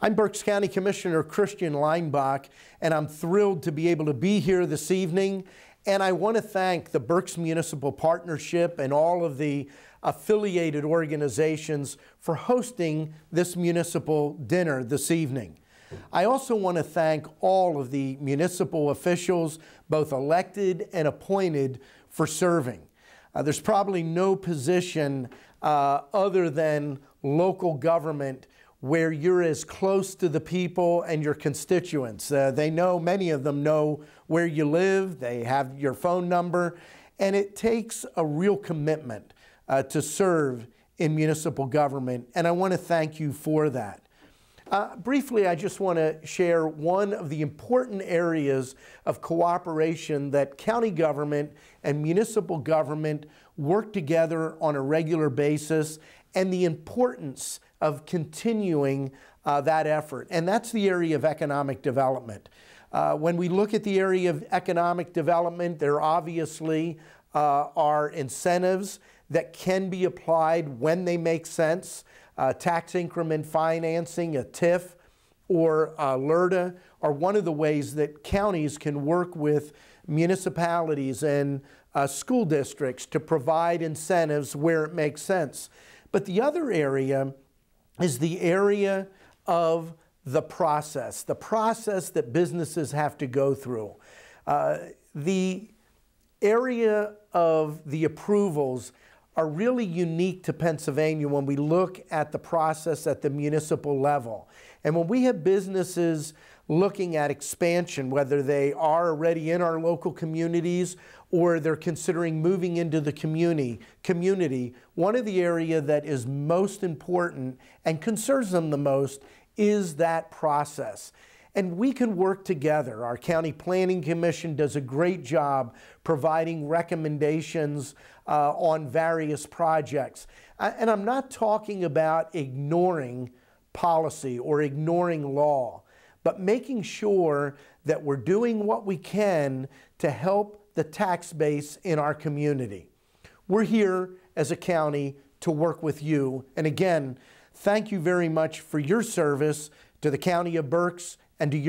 I'm Berks County Commissioner Christian Leinbach, and I'm thrilled to be able to be here this evening. And I want to thank the Berks Municipal Partnership and all of the affiliated organizations for hosting this municipal dinner this evening. I also want to thank all of the municipal officials, both elected and appointed, for serving. Uh, there's probably no position uh, other than local government where you're as close to the people and your constituents. Uh, they know, many of them know where you live, they have your phone number, and it takes a real commitment uh, to serve in municipal government, and I want to thank you for that. Uh, briefly, I just want to share one of the important areas of cooperation that county government and municipal government work together on a regular basis and the importance of continuing uh, that effort. And that's the area of economic development. Uh, when we look at the area of economic development, there obviously uh, are incentives that can be applied when they make sense. Uh, tax increment financing, a TIF, or uh, LERTA are one of the ways that counties can work with municipalities and uh, school districts to provide incentives where it makes sense. But the other area is the area of the process, the process that businesses have to go through. Uh, the area of the approvals are really unique to Pennsylvania when we look at the process at the municipal level. And when we have businesses looking at expansion, whether they are already in our local communities or they're considering moving into the community, community, one of the area that is most important and concerns them the most is that process. And we can work together. Our County Planning Commission does a great job providing recommendations uh, on various projects. And I'm not talking about ignoring policy or ignoring law but making sure that we're doing what we can to help the tax base in our community. We're here as a county to work with you. And again, thank you very much for your service to the County of Berks and to your